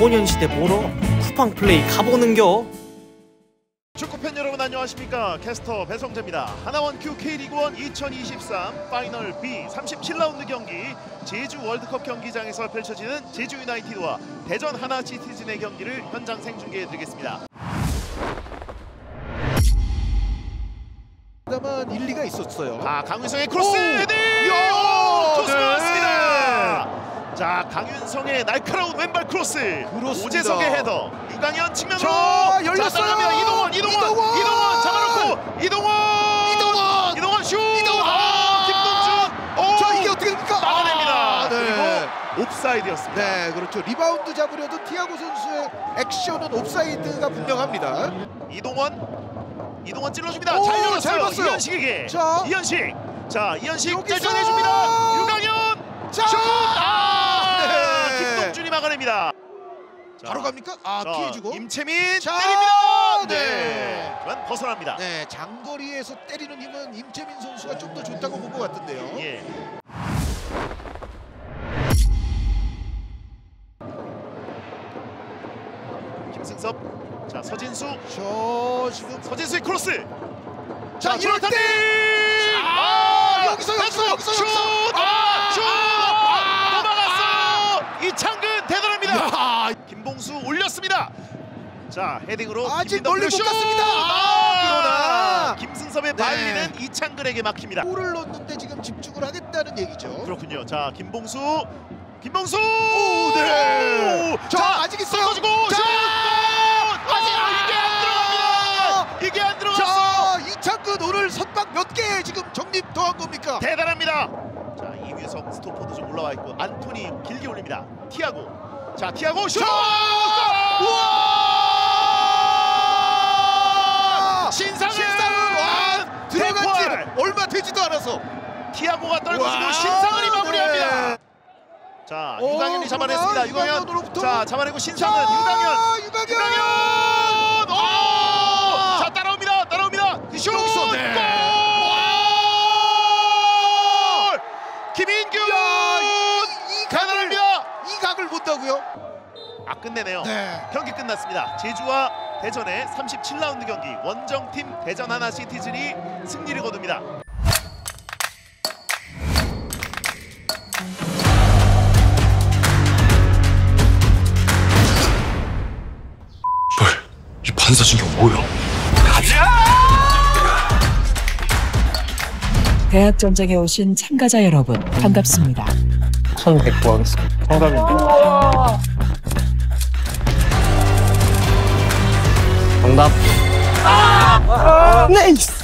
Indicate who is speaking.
Speaker 1: 소년시대 보러 쿠팡 플레이 가보는겨.
Speaker 2: 축구팬 여러분 안녕하십니까 캐스터 배성재입니다 하나원 큐 K리그1 2023 파이널 B 37라운드 경기 제주 월드컵 경기장에서 펼쳐지는 제주 유나이티드와 대전 하나 시티즌의 경기를 현장 생중계해 드리겠습니다
Speaker 3: 다만 일리가 있었어요.
Speaker 2: 아 강윤성의 크로스
Speaker 3: 오!
Speaker 2: 헤딩
Speaker 3: 야!
Speaker 2: 크로스
Speaker 3: 네.
Speaker 2: 자 강윤성의 날카로운 왼발 크로스
Speaker 3: 그렇습니다.
Speaker 2: 오재석의 헤더 유강현 측면으로
Speaker 3: 자, 열렸어요.
Speaker 2: 따라갑니다. 이동원 이동원
Speaker 3: 이동원!
Speaker 2: 이동원 잡아놓고 이동원
Speaker 3: 이동원!
Speaker 2: 이동원 슛
Speaker 3: 이동원!
Speaker 2: 아, 김동준 오!
Speaker 3: 자 이게 어떻게 됩니까?
Speaker 2: 막아냅니다
Speaker 3: 아, 네.
Speaker 2: 그리고 옵사이드였습니다
Speaker 3: 네, 그렇죠. 리바운드 잡으려도 티아고 선수의 액션은 옵사이드가 분명합니다.
Speaker 2: 이동원 이동원 찔러줍니다
Speaker 3: 오, 잘잘
Speaker 2: 열었어요
Speaker 3: 봤어요.
Speaker 2: 이현식에게
Speaker 3: 자.
Speaker 2: 이현식 자 이현식
Speaker 3: 여기서!
Speaker 2: 짜전해줍니다 유강현
Speaker 3: 자,
Speaker 2: 슛! 아! 막아냅니다 자,
Speaker 3: 바로 갑니까? 아,
Speaker 2: 자,
Speaker 3: 피해주고.
Speaker 2: 임채민
Speaker 3: 자,
Speaker 2: 때립니다
Speaker 3: 네.
Speaker 2: 네 벗어납니다
Speaker 3: 네, 장거리에서 때리는 힘은 임채민 선수가 좀 더 좋다고 본 것 같은데요.
Speaker 2: 예. 김승섭 자 서진수
Speaker 3: 저 지금
Speaker 2: 서진수의 크로스
Speaker 3: 자,
Speaker 2: 자,
Speaker 3: 이럴 때
Speaker 2: 아,
Speaker 3: 아, 여기서, 여기서,
Speaker 2: 백수!
Speaker 3: 여기서,
Speaker 2: 슛!
Speaker 3: 여기서.
Speaker 2: 아, 슛!
Speaker 3: 아,
Speaker 2: 넘어갔어요. 이창근 대단합니다.
Speaker 3: 야,
Speaker 2: 김봉수 올렸습니다. 자 헤딩으로
Speaker 3: 아직 멀리 못
Speaker 2: 슛!
Speaker 3: 갔습니다. 아,
Speaker 2: 아,
Speaker 3: 그러나.
Speaker 2: 김승섭의
Speaker 3: 네.
Speaker 2: 발리는 이창근에게 막힙니다.
Speaker 3: 골을 넣는데 지금 집중을 하겠다는 얘기죠.
Speaker 2: 그렇군요. 자 김봉수, 김봉수.
Speaker 3: 오, 네.
Speaker 2: 오!
Speaker 3: 자, 아직 있어요.
Speaker 2: 꺾어주고
Speaker 3: 자,
Speaker 2: 슛!
Speaker 3: 아직
Speaker 2: 아, 이게 안 들어갑니다. 이게 안 들어갔어.
Speaker 3: 자, 이창근 오늘 선박 몇개 지금 정립 더한 겁니까?
Speaker 2: 대단합니다. 자 이규성 스토퍼도 좀 올라와 있고 안토니 길게 올립니다. 티아고. 자 티아고 슛!
Speaker 3: 우와!
Speaker 2: 신상은
Speaker 3: 신상은 와 들어간 지
Speaker 2: 대포알.
Speaker 3: 얼마 되지도 않아서
Speaker 2: 티아고가 떨궈주고
Speaker 3: 와,
Speaker 2: 신상은이 마무리합니다.
Speaker 3: 네.
Speaker 2: 자
Speaker 3: 오,
Speaker 2: 유강현이 잡아냈습니다. 유강현. 자 잡아내고 신상은
Speaker 3: 자,
Speaker 2: 유강현.
Speaker 3: 유강현
Speaker 2: 유강현. 오! 자 따라옵니다. 따라옵니다. 슛!
Speaker 3: 여기서, 네.
Speaker 2: 골! 김인규.
Speaker 3: 야, 이, 이 각을
Speaker 2: 대단합니다.
Speaker 3: 이 각을 본다고요?
Speaker 2: 아 끝내네요.
Speaker 3: 네.
Speaker 2: 경기 끝났습니다. 제주와 대전의 37라운드 경기 원정팀 대전 하나 시티즌이 승리를 거둡니다.
Speaker 4: 이 반사 신경 뭐야?
Speaker 5: 대학 전쟁에 오신 참가자 여러분 반갑습니다.
Speaker 4: 1100구 하겠습니다. 정답입니다. 정답.
Speaker 5: nice.